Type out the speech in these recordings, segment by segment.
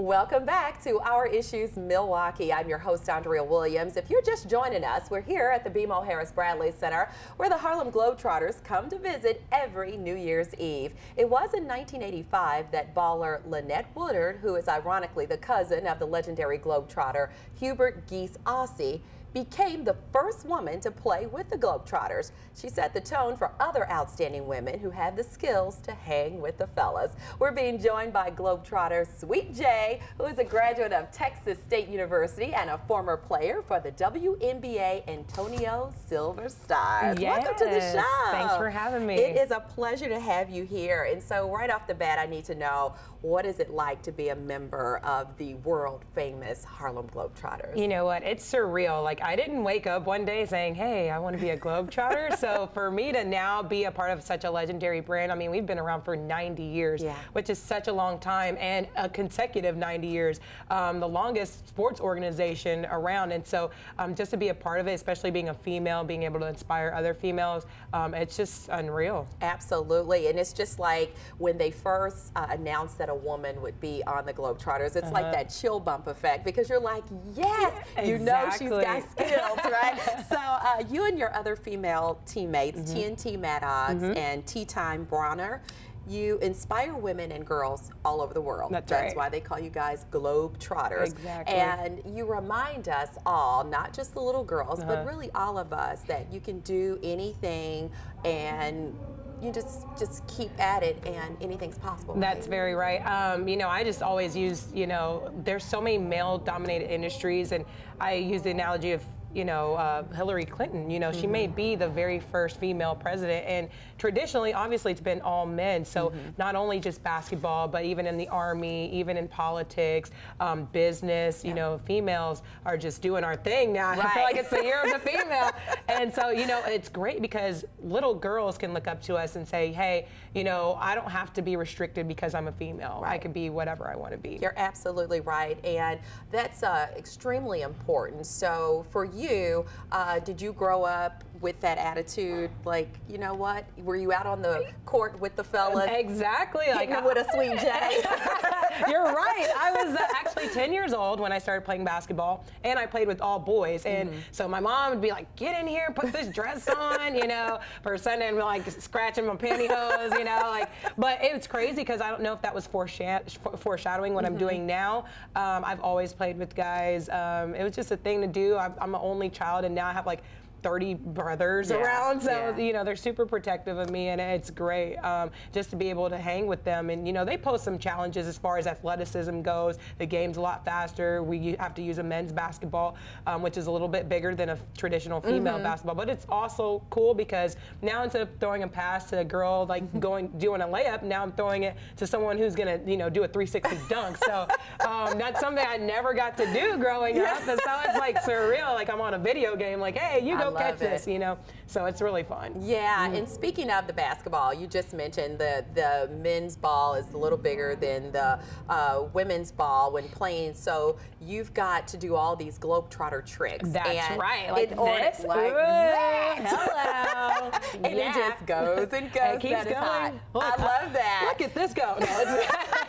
Welcome back to Our Issues Milwaukee. I'm your host, Andrea Williams. If you're just joining us, we're here at the BMO Harris Bradley Center where the Harlem Globetrotters come to visit every New Year's Eve. It was in 1985 that baller Lynette Woodard, who is ironically the cousin of the legendary Globetrotter Hubert Geese Ausbie, became the first woman to play with the Globetrotters. She set the tone for other outstanding women who have the skills to hang with the fellas. We're being joined by Globetrotter Sweet J, who is a graduate of Texas State University and a former player for the WNBA Antonio Silver Stars. Yes. Welcome to the show. Thanks for having me. It is a pleasure to have you here. And so right off the bat, I need to know, what is it like to be a member of the world famous Harlem Globetrotters? You know what? It's surreal. Like I didn't wake up one day saying, "Hey, I want to be a Globetrotter." so for me to now be a part of such a legendary brand, I mean, we've been around for 90 years, Yeah. which is such a long time, and a consecutive 90 years, um, the longest sports organization around. And so um, just to be a part of it, especially being a female, being able to inspire other females, um, it's just unreal. Absolutely, and it's just like when they first uh, announced that a woman would be on the Globetrotters, it's like Uh-huh. that chill bump effect because you're like, yes, you know she's got Exactly. Skills, right? so uh, you and your other female teammates, Mm-hmm. TNT Maddox and Tea Time Bronner, you inspire women and girls all over the world. That's That's right. why they call you guys Globetrotters. Exactly. And you remind us all, not just the little girls, but Uh-huh. really all of us, that you can do anything and you just just keep at it and anything's possible. That's very right. Um, you know, I just always use, you know, there's so many male dominated industries, and I use the analogy of, you know, uh, Hillary Clinton. You know, she may be the very first female president, and traditionally, obviously, it's been all men. So not only just basketball, but even in the army, even in politics, um, business, you know, females are just doing our thing now. I feel like it's the year of the female. and so, you know, it's great because little girls can look up to us and say, hey, you know, I don't have to be restricted because I'm a female. I Right. can be whatever I want to be. You're absolutely right, and that's uh, extremely important. So, for you, uh, did you grow up with that attitude? Like, you know what? Were you out on the court with the fellas, Exactly. Like with a sweet J? You're right. I was uh, actually 10 years old when I started playing basketball, and I played with all boys. And so my mom would be like, "Get in here, put this dress on," you know, for Sunday, and be like scratching my pantyhose, you know, like. But it's crazy because I don't know if that was foresha- foreshadowing what I'm doing now. Um, I've always played with guys. Um, it was just a thing to do. I'm, I'm an only child, and now I have like. 30 brothers Yeah, around, so yeah. you know they're super protective of me, and it's great um, just to be able to hang with them. And you know they pose some challenges as far as athleticism goes. The game's a lot faster. We have to use a men's basketball, um, which is a little bit bigger than a traditional female Mm-hmm. basketball. But it's also cool because now instead of throwing a pass to a girl like going doing a layup, now I'm throwing it to someone who's gonna you know do a 360 dunk. So um, that's something I never got to do growing up, and so it's like surreal. Like I'm on a video game. Like hey, you I catch this, you know. So it's really fun. Yeah, and speaking of the basketball, you just mentioned the the men's ball is a little bigger than the uh, women's ball when playing. So you've got to do all these globetrotter tricks. That's and right, like order- this. like that. hello. and Yeah. it just goes and goes. It keeps That is hot. going. I love that. Look at this go.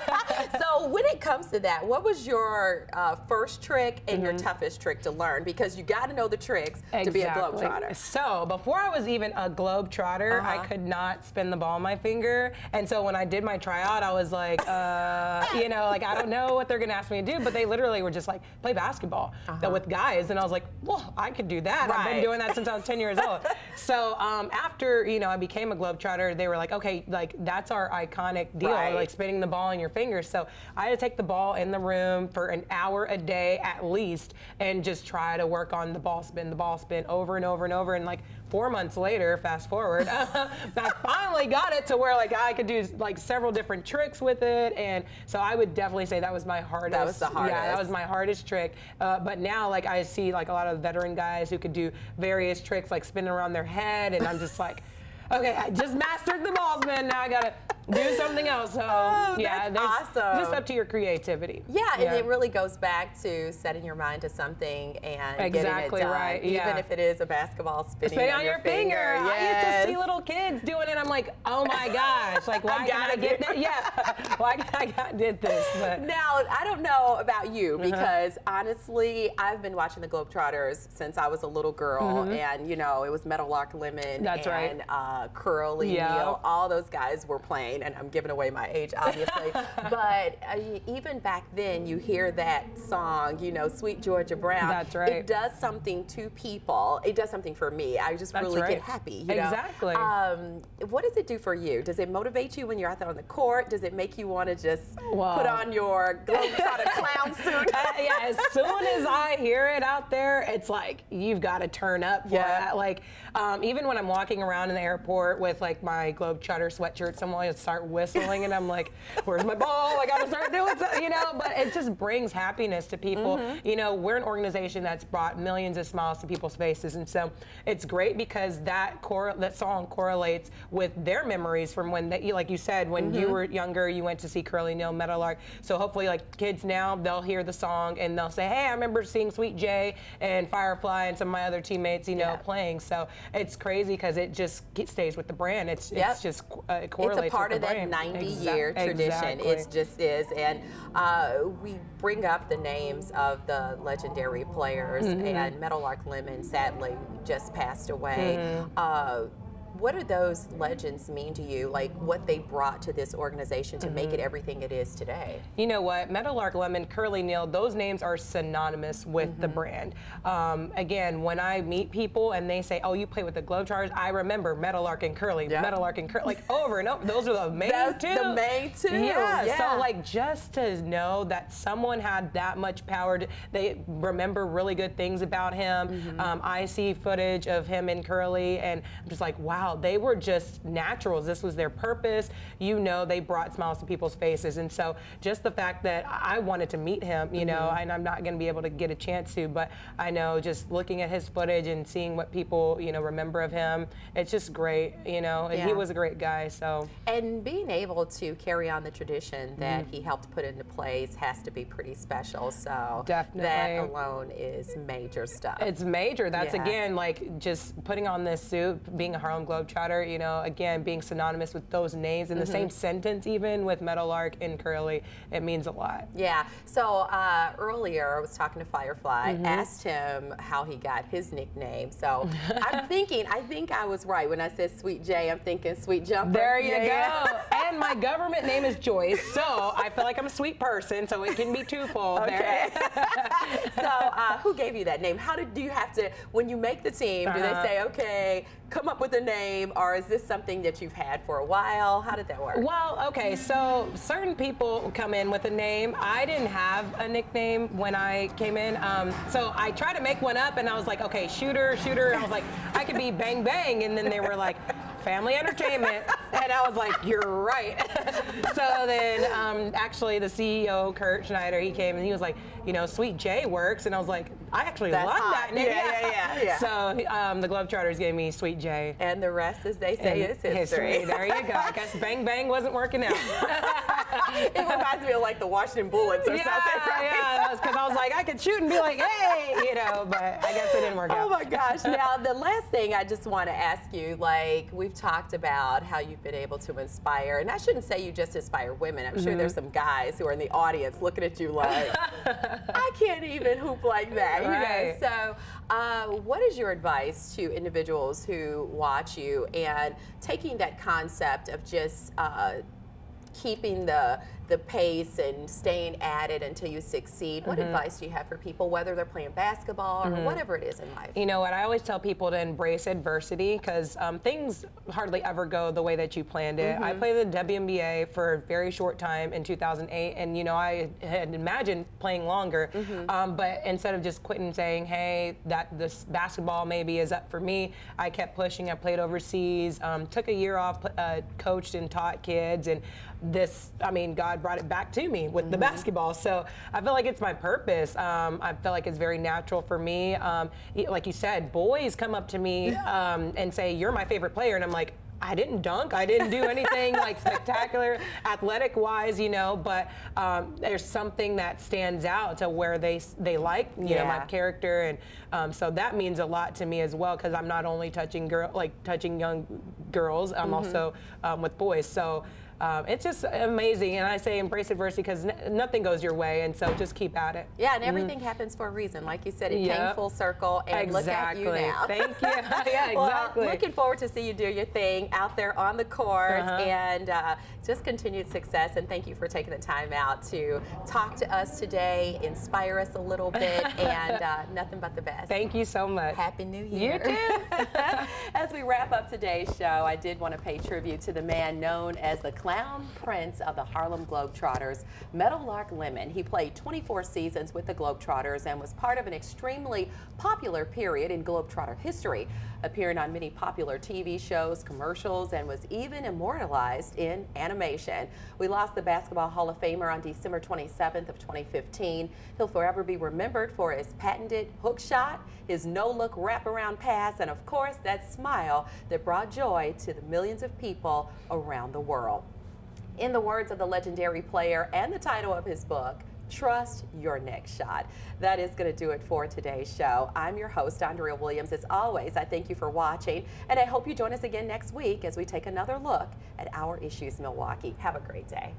So when it comes to that, what was your uh, first trick and Mm-hmm. your toughest trick to learn? Because you got to know the tricks to be a Exactly. Globetrotter. So before I was even a globe trotter, I Uh-huh. could not spin the ball on my finger. And so when I did my tryout, I was like, uh, you know, like I don't know what they're gonna ask me to do, but they literally were just like, play basketball with guys. And I was like, well, I could do that. I've Uh-huh. Been doing that since I was 10 years old. So um, after, you know, I became a globe trotter, they were like, okay, like that's our iconic deal, Right. like spinning the ball in your fingers. So I had to take the ball in the room for an hour a day at least and just try to work on the ball spin, the ball spin over and over and over. And like four months later, fast forward, I finally got it to where like I could do like several different tricks with it. And so I would definitely say that was my hardest. That was the hardest. Yeah, that was my hardest trick. Uh, but now like I see like a lot of veteran guys who could do various tricks like spinning around their head, and I'm just like. Okay, I just mastered the ball spin. Now I gotta do something else. So Oh, yeah, that's awesome. just up to your creativity. Yeah, and it really goes back to setting your mind to something and Exactly getting it done, right, Yeah. even if it is a basketball spinning Spin on, on your finger. I used to see Yes. little kids doing it. I'm like, oh my gosh, like why I can't I get that? Yeah, why I not did this? But Now, I don't know about Uh-huh. you because honestly, I've been watching the Globetrotters since I was a little girl, and you know, it was Meadowlark Lemon. That's right. and uh, Curly Yeah. Neal. All those guys were playing, and I'm giving away my age, obviously. but uh, even back then, you hear that song, you know, Sweet Georgia Brown. That's right. It does something to people. It does something for me. I just That's really right. get happy. You know? Exactly. Um, what does it do for you? Does it motivate you when you're out there on the court? Does it make you want to just Wow. put on your Globetrotter clown suit? Uh, yeah, as soon as I hear it out there, it's like you've got to turn up for Yeah. that. Like um, even when I'm walking around in the airport with like my Globetrotter sweatshirt, someone will start whistling, and I'm like, "Where's my ball? I got to start doing something," you know. But it just brings happiness to people. Mm-hmm. You know, we're an organization that's brought millions of smiles to people's faces, and so it's great because that that song correlates with their memories from when they, like you said, when you Mm-hmm. were younger, you went to see Curly Neal Meadowlark. So hopefully, like kids now, they'll hear the song and they'll say, "Hey, I remember seeing Sweet J and Firefly and some of my other teammates, you know, Yeah. playing." So it's crazy because it just stays with the brand. It's Yep. it's just uh, it It's a part of that brand. 90 Exact- year tradition. exactly. It just is. And uh, we bring up the names of the legendary players, Mm-hmm. and Meadowlark Lemon sadly just passed away. Mm-hmm. Uh, what do those legends mean to you? Like what they brought to this organization to make it Mm-hmm. everything it is today? You know what? Meadowlark Lemon, Curly Neal, those names are synonymous with the Mm-hmm. brand. Um, again, when I meet people and they say, oh, you play with the Globetrotters, I remember Meadowlark and Curly, Yeah. Meadowlark and Curly, like over and over. Those are the main That's two. the main two, Yeah. yeah. So, like, just to know that someone had that much power, to, they remember really good things about him. Mm-hmm. Um, I see footage of him and Curly, and I'm just like, wow, they were just naturals. This was their purpose. You know, they brought smiles to people's faces. And so, just the fact that I wanted to meet him, you know, Mm-hmm. and I'm not going to be able to get a chance to, but I know just looking at his footage and seeing what people, you know, remember of him, it's just great, you know, and he was a great guy. So, And being able to carry on the tradition that he helped put into place has to be pretty special. So Definitely. that alone is major stuff. It's major. That's Yeah. again like just putting on this suit, being a Harlem Globetrotter, you know, again, being synonymous with those names in the same sentence, even with Meadowlark and Curly, it means a lot. Yeah. So uh, earlier, I was talking to Firefly, Mm-hmm. asked him how he got his nickname. So I'm thinking, I think I was right when I said Sweet J. I'm thinking Sweet Jumper. There you Yeah. go. and my government name is Joyce, so I feel like I'm a sweet person, so it can be twofold Okay. there. so uh, who gave you that name? How did do you have to when you make the team? Do they Uh-huh. say, okay, come up with a name, or is this something that you've had for a while? How did that work? Well, okay, so certain people come in with a name. I didn't have a nickname when I came in. Um, so I tried to make one up and I was like, okay, shooter, shooter. I was like, I could be bang bang. And then they were like, family entertainment. And I was like, you're right. so then um, actually the CEO, Kurt Schneider, he came and he was like, you know, Sweet J works. And I was like, I actually That's love hot. that name. Yeah, yeah, yeah, yeah. So um, the Globetrotters gave me Sweet J. And the rest, as they say, And is history. There you go. I guess bang bang wasn't working out. it reminds me of like the Washington Bullets or yeah, something. right? yeah, because I was like, I could shoot and be like, hey, you know, but I guess it didn't work Oh out. Oh my gosh. Now, the last thing I just want to ask you like, we've talked about how you've been able to inspire, and I shouldn't say you just inspire women. I'm sure there's some guys who are in the audience looking at you like, I can't even hoop like that. You Right. know? So, uh, what is your advice to individuals who watch you and taking that concept of just uh, keeping the the pace and staying at it until you succeed. What advice do you have for people, whether they're playing basketball or whatever it is in life? You know what? I always tell people to embrace adversity because um, things hardly ever go the way that you planned it. I played the WNBA for a very short time in 2008, and you know I had imagined playing longer. Um, but instead of just quitting and saying, "Hey, that this basketball maybe is up for me," I kept pushing. I played overseas, um, took a year off, uh, coached and taught kids, and this, I mean, God brought it back to me with the basketball. So I feel like it's my purpose. Um, I feel like it's very natural for me. Um, like you said, boys come up to me um, and say, "You're my favorite player," and I'm like. I didn't dunk. I didn't do anything like spectacular athletic wise, you know, but um, there's something that stands out to where they they like, you yeah. know, my character. And um, so that means a lot to me as well because I'm not only touching girl, like touching young girls, I'm mm -hmm. also um, with boys. So um, it's just amazing. And I say embrace adversity because nothing goes your way, and so just keep at it. Yeah, and everything mm. happens for a reason. Like you said, it yep. came full circle, and exactly. look at you now. Thank you. yeah, exactly. Well, looking forward to see you do your thing out there on the court, uh -huh. and uh, just continued success. And thank you for taking the time out to talk to us today, inspire us a little bit, and uh, nothing but the best. Thank you so much. Happy New Year. You too. As we wrap up today's show, I did want to pay tribute to the man known as the Clown Prince of the Harlem Globetrotters, Meadowlark Lemon. He played 24 seasons with the Globetrotters and was part of an extremely popular period in Globetrotter history, appearing on many popular TV shows, commercials, and was even immortalized in animation. We lost the Basketball Hall of Famer on December 27th of 2015. He'll forever be remembered for his patented hook shot, his no-look wraparound pass, and of course that smile that brought joy to the millions of people around the world. In the words of the legendary player and the title of his book, Trust your next shot. That is going to do it for today's show. I'm your host, Andrea Williams. As always, I thank you for watching, and I hope you join us again next week as we take another look at our issues Milwaukee. Have a great day.